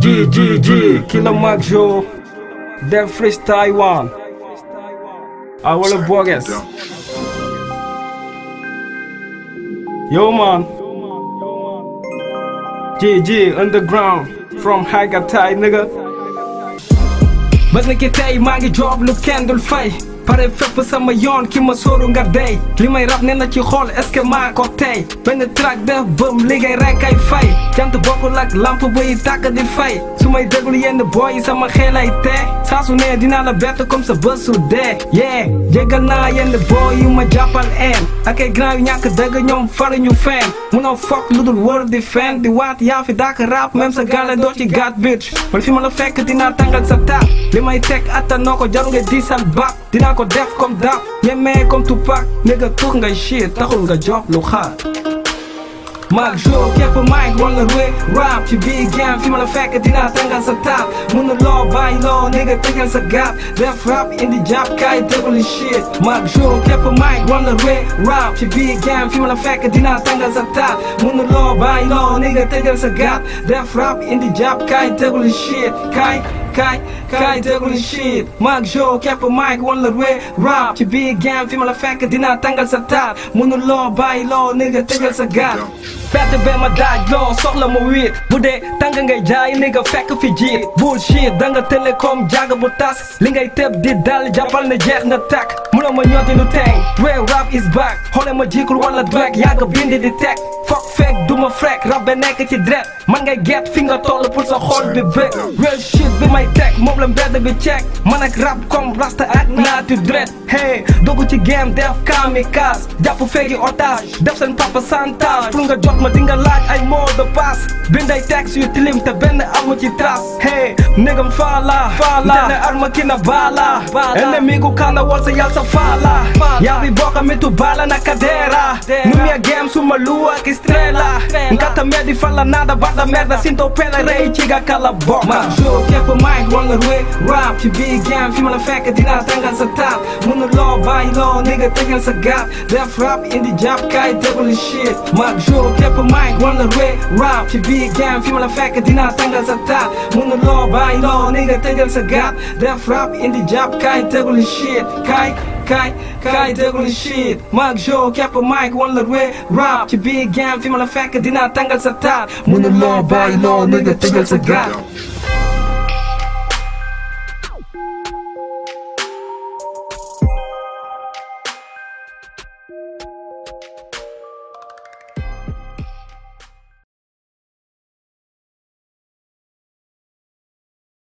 G G G Killer Mac Joe Dev Freeze Taiwan I will have bogus Yo man. G G Underground From Hagatai nigga. Bës na ki tey maa ngi job lu kenn dul fay pare fépp sama yoon ki ma sóoru nga dey. Li may rab nee na ci xool est-ce que maa ko tey? Benn track def bëm liggéey rek ay fay. Jant bokkul ak lamp buy tàkk di fay. Su may déglu yenn boy yi sama xel ay tee saa su ne dinaa la bett comme bës su dee yee jéggal naa yenn boy yu ma jàppal een ak ay grand yu ñàkk dëgg ñoom faruñu fenn munoo fokk lu dul wër di fen di waat yaa fi dàkk rap même sa gàlle doo ci gàtt bitch la fekk dinaa tàngal sa taat li may teg attan noo ko jaru nga diisal baat dinaa ko def comme daaw ñemee comme Tupac nigga tuux nga shit taxul nga job lu xaar Maag Jo képp mic wala ré rap ci biir game fi ma la fekk dinaa tàngal sa taat mun na law, bàyyi law, nigga tëjal sa gaap def rap the job. kaay déglu shit. Maag Jo képp mic wala ré rap ci biir game fi ma la fekk dinaa tàngal sa taat mun na law, bàyyi law, nigga tëjal sa gaap def rap indi jàpp kaay déglu shit. Kaay kaay kaay déglu shit. Maag Jo képp mic wala ré rap ci biir game fi ma la fekk dinaa tàngal sa taat na loo bàyyi loo nigga tëjal sa gaap perte be ma daaj loo soxla ma wiit bu dee tàng ngay jaay ni fekk fi jiit bullshit da nga télécom jàgg bu tas li ngay tëb di dal jàppal ne jeex nga takk la ma ñooti lu teng real rap is back? Xoole ma jikul wala drag yàgg bindi di teg fokk fekk ma frek rap be nekk ci dret man ngay get fi nga toll pour sa xol bi bëgg real shit bi may teg moom la mbedd bi check. Man ak rap comme rasta ak naatu dret hey dugg ci game def kamikaze. Jàpp fegi otage. Def seen papa santage. Pour nga jot ma di nga laaj ay mot de passe binday texte yu tilim te benn amu ci trace hey nigam faala faala ne arma kina bala enemigo kana wal sa yal sa faala yabi boka mitu bala na kadera. Numia game suma lua ki strela nkata medi fala nada bada merda sinto pela rei chiga kala boka ma jo kepo mic wala rap rap ci big game fi ma la fekk dina tangal sa taal munu loo bàyyi loo nigga tëjal sa gaap def rap indi jàpp kaay déglu shit. Mag jo kepo mic wala rap rap ci big game fi ma la fekk dina tangal sa taal munu loo bàyyi loo nigga tëjal sa gaap def rap indi jàpp kaay déglu shit. Kaay kaay kaay déglu shit. Mag jo kepp mic wala rap rap ci biir game fi ma la fekk dinaa tàngal sa taat munu loo bàyyi loo nigga tëjal sa gaap